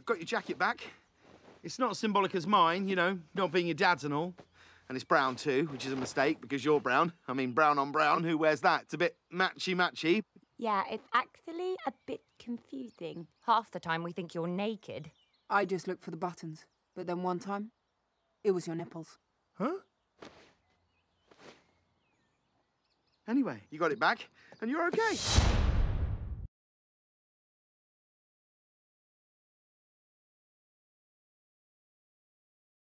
I've got your jacket back. It's not as symbolic as mine, you know, not being your dad's and all. And it's brown too, which is a mistake because you're brown. I mean, brown on brown, who wears that? It's a bit matchy matchy. Yeah, it's actually a bit confusing. Half the time we think you're naked. I just look for the buttons, but then one time, it was your nipples. Huh? Anyway, you got it back, and you're okay.